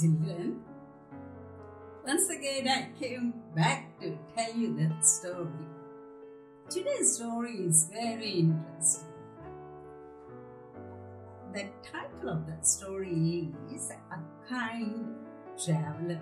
children. Once again, I came back to tell you that story. Today's story is very interesting. The title of that story is A Kind Traveler.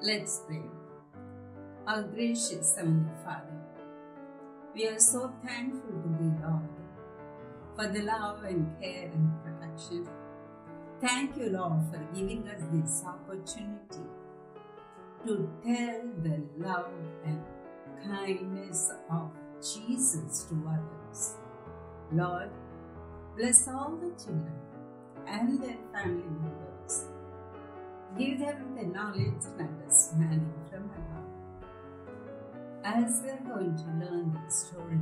Let's pray. Our gracious Heavenly Father, we are so thankful to Thee, Lord, for the love and care and protection. Thank you, Lord, for giving us this opportunity to tell the love and kindness of Jesus to others. Lord, bless all the children and their family members. Give them the knowledge and understanding from above. As they are going to learn this story,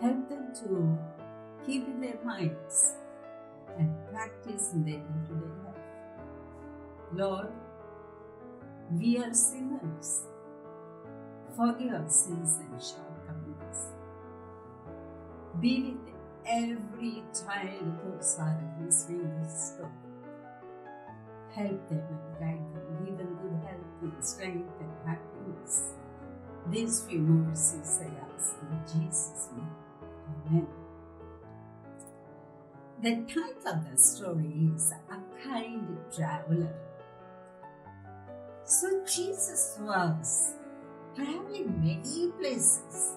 help them to keep in their minds practice in their day-to-day life. Lord, we are sinners. Forgive our sins and shortcomings. Be with every child who's listening this story. Help them and guide them. Give them good health and strength and happiness. These few mercies I ask in Jesus' name. Amen. The title of the story is A Kind Traveler. So Jesus was traveling many places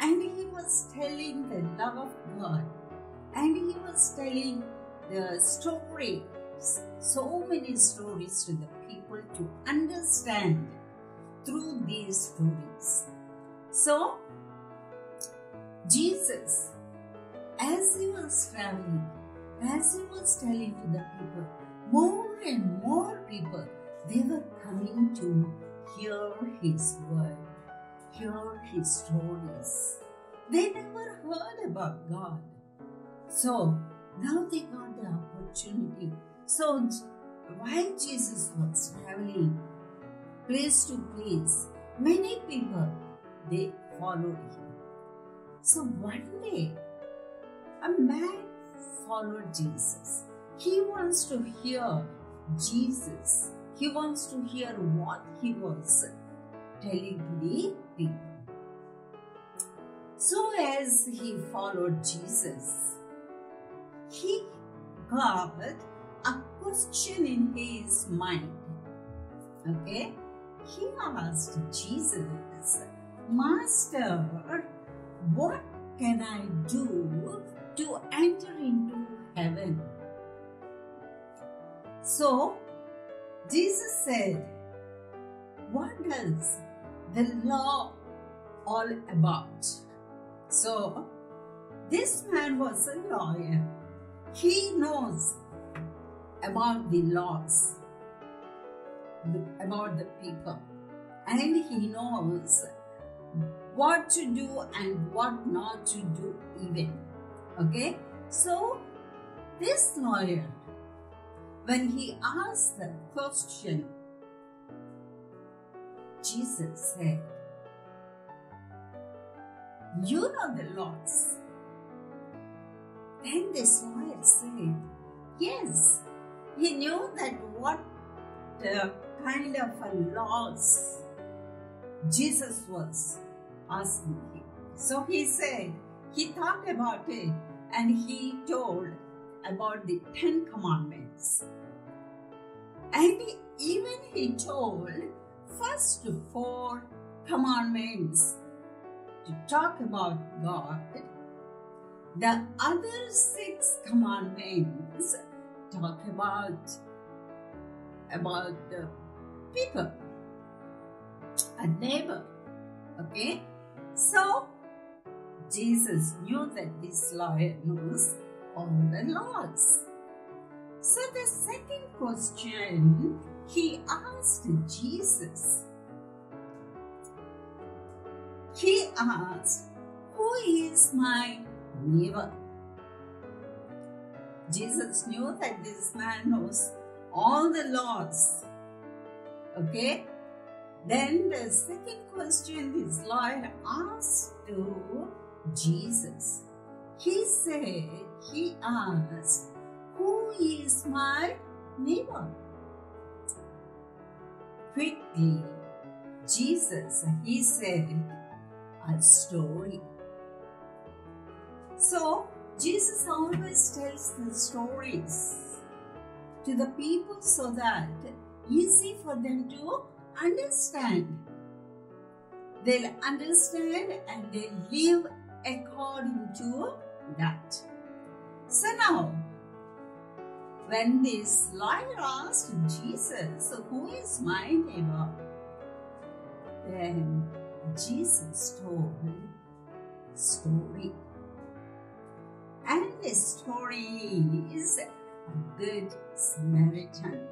and he was telling the love of God and he was telling the stories, so many stories to the people to understand through these stories. So, Jesus, as he was traveling, as he was telling to the people, more and more people, they were coming to hear his word, hear his stories. They never heard about God. So now they got the opportunity. So while Jesus was traveling place to place, many people they followed him. So one day, a man followed Jesus. He wants to hear Jesus. He wants to hear what he was telling the people. So as he followed Jesus, he got a question in his mind. Okay? He asked Jesus, Master, what can I do to enter into heaven? So, Jesus said, What does the law all about? So, this man was a lawyer. He knows about the laws, about the people, and he knows what to do and what not to do, even. Okay? So, this lawyer, when he asked the question, Jesus said, You know the laws. Then this lawyer said, Yes, he knew that what uh, kind of a laws Jesus was asking him. So he said, he thought about it and he told about the Ten Commandments. And he, even he told first four commandments to talk about God. The other six commandments talk about about the people, a neighbor. Okay, so Jesus knew that this lawyer knows all the laws. So the second question he asked Jesus, he asked, Who is my neighbor? Jesus knew that this man knows all the laws. Okay? Then the second question this lawyer asked to Jesus. He said, he asked, Who is my neighbor? Quickly, Jesus, he said a story. So, Jesus always tells the stories to the people so that easy for them to understand. They'll understand and they'll live according to that. So now, when this lawyer asked Jesus, Who is my neighbor? Then Jesus told story. And the story is a good Samaritan.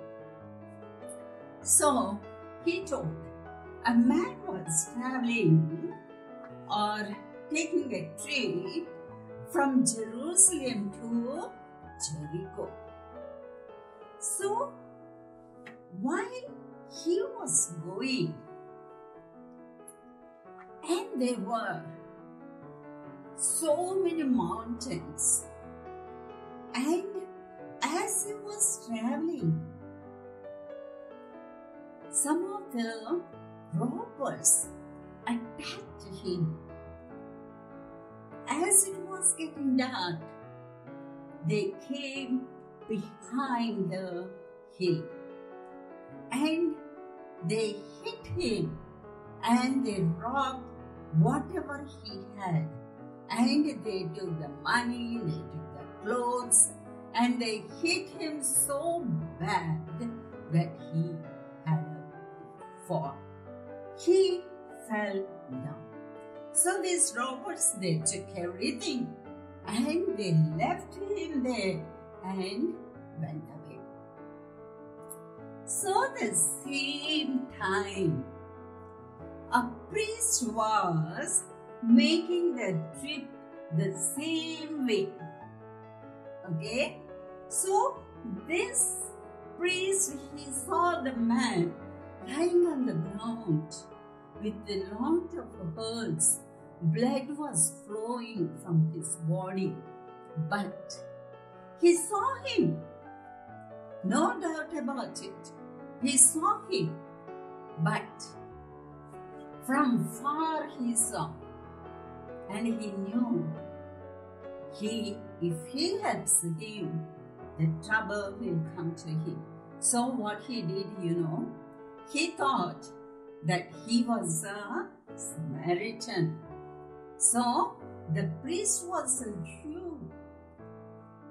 So he told a man was traveling or taking a trip from Jerusalem to Jericho. So while he was going, and there were so many mountains, and as he was traveling, some of the robbers attacked him. As it was getting dark, they came behind the hill and they hit him and they robbed whatever he had and they took the money, they took the clothes, and they hit him so bad that he So these robbers they took everything and they left him there and went away. So the same time a priest was making the trip the same way. Okay? So this priest he saw the man lying on the ground with a lot of hurts. Blood was flowing from his body. But he saw him. No doubt about it. He saw him. But from far he saw and he knew he if he helps him the trouble will come to him so what he did you know he thought that he was a samaritan so the priest was a jew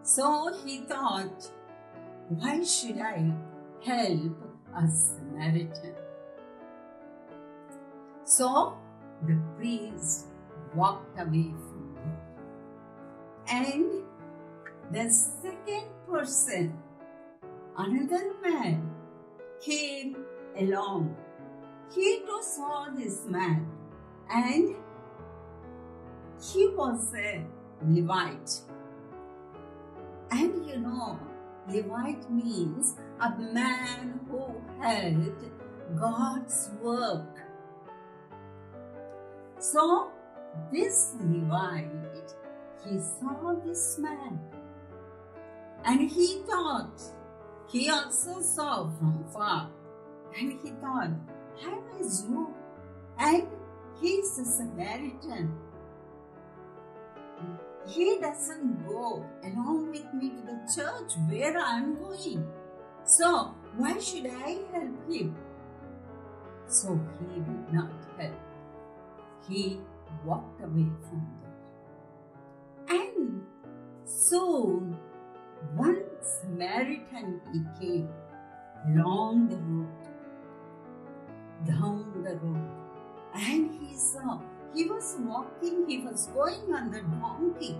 so he thought why should i help a samaritan so the priest walked away from there. And the second person, another man, came along. He too saw this man and he was a Levite. And you know, Levite means a man who had God's work. So this Levite, he saw this man and he thought, he also saw from far and he thought, I'm a Jew and he's a Samaritan. He doesn't go along with me to the church where I'm going. So, why should I help him? So, he did not help. He walked away from there. And soon one Samaritan he came along the road, down the road, and he saw he was walking, he was going on the donkey,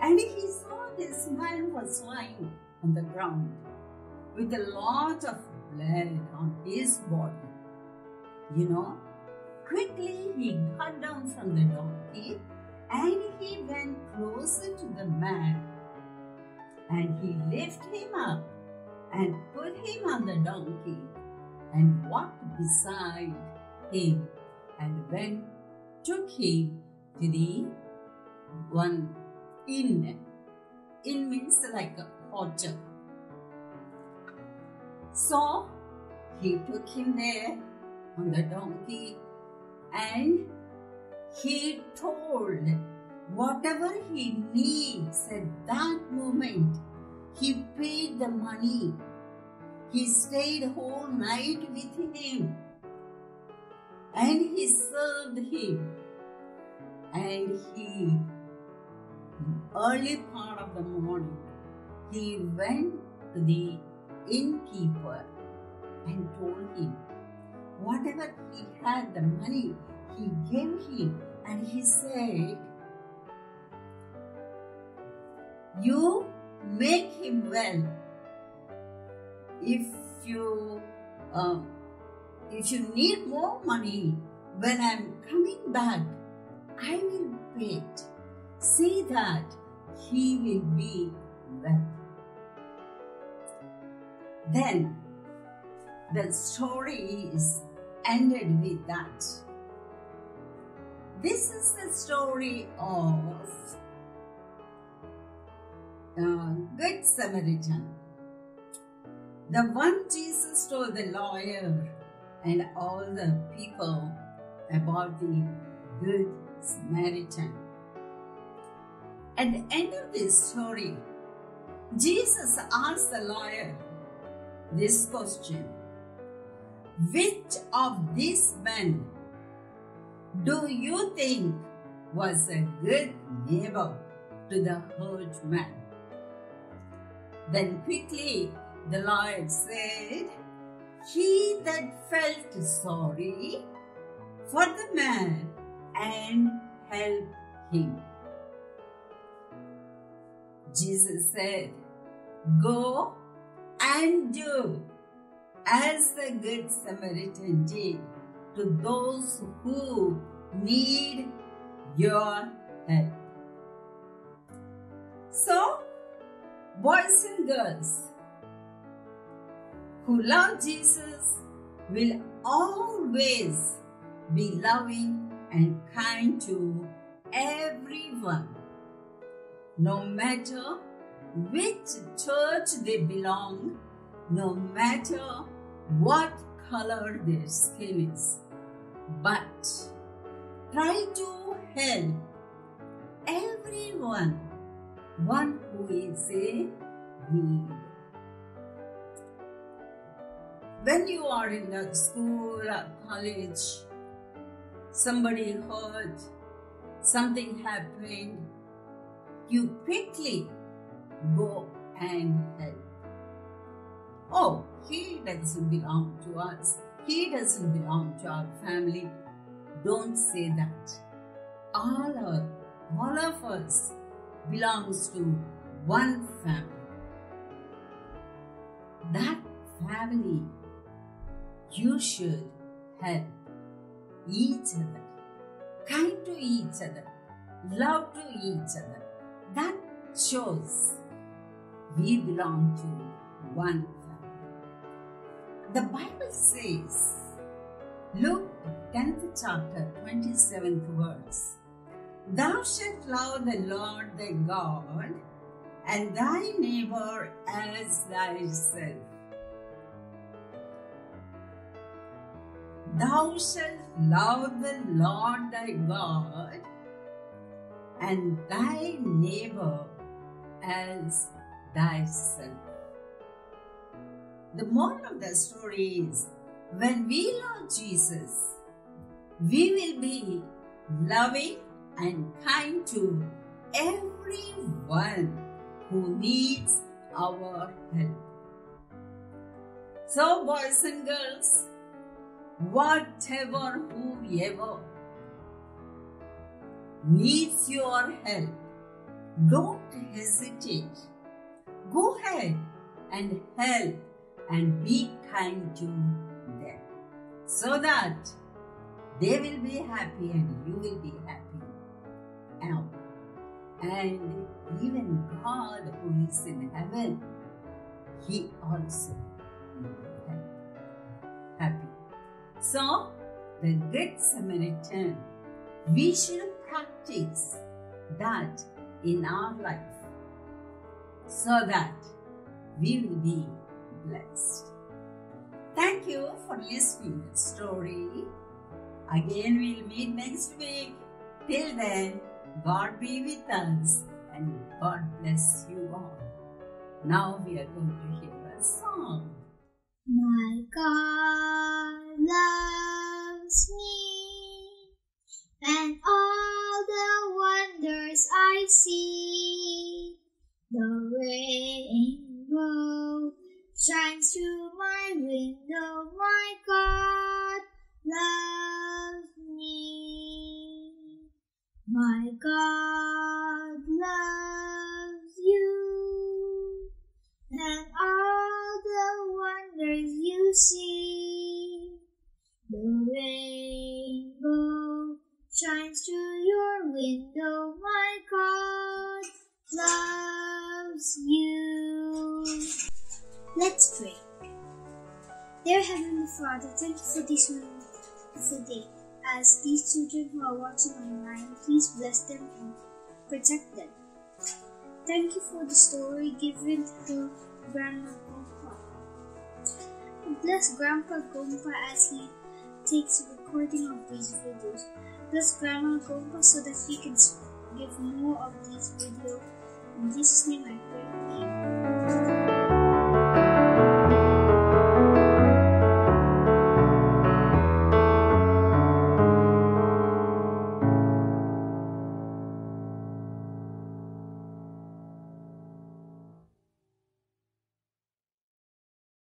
and he saw this man was lying on the ground with a lot of blood on his body. You know, Quickly he got down from the donkey and he went closer to the man and he lifted him up and put him on the donkey and walked beside him and went took him to the one inn. Inn means like a hotel. So he took him there on the donkey and he told whatever he needs at that moment. He paid the money. He stayed whole night with him and he served him. And he, early part of the morning, he went to the innkeeper and told him whatever he had, the money he gave him, and he said, You make him well. If you uh, if you need more money when I'm coming back, I will wait. it. See that he will be well. Then the story is ended with that. This is the story of the Good Samaritan. The one Jesus told the lawyer and all the people about the Good Samaritan. At the end of this story, Jesus asked the lawyer this question Which of these men do you think was a good neighbor to the hurt man? Then quickly the lawyer said, He that felt sorry for the man and help him. Jesus said, Go and do as the Good Samaritan did to those who need your help. So, boys and girls who love Jesus will always be loving and kind to everyone, no matter which church they belong, no matter what color their skin is. But try to help everyone, one who is in need. When you are in a school or college, somebody hurt, something happened, you quickly go and help. Oh, he doesn't belong to us. He doesn't belong to our family. Don't say that. All of, all of us belongs to one family. That family you should help each other, kind to each other, love to each other. That shows we belong to one family. The Bible says, Luke 10th chapter, 27th verse, Thou shalt love the Lord thy God and thy neighbor as thyself. Thou shalt love the Lord thy God and thy neighbor as thyself. The moral of the story is when we love Jesus, we will be loving and kind to everyone who needs our help. So, boys and girls, whatever, whoever needs your help, don't hesitate. Go ahead and help and be kind to them so that they will be happy and you will be happy. Now, and even God who is in heaven, He also. So, the Good Samaritan, we should practice that in our life so that we will be blessed. Thank you for listening to the story. Again, we'll meet next week. Till then, God be with us and God bless you all. Now we are going to hear a song. My God see. The rainbow shines through my window. My God loves me. My God loves you, and all the wonders you see. Heavenly Father, thank you for this wonderful day. As these children who are watching online, please bless them and protect them. Thank you for the story given to Grandma Gompa. Bless Grandpa Gompa as he takes recording of these videos. Bless Grandma Gompa so that he can give more of these videos. In Jesus' name I pray.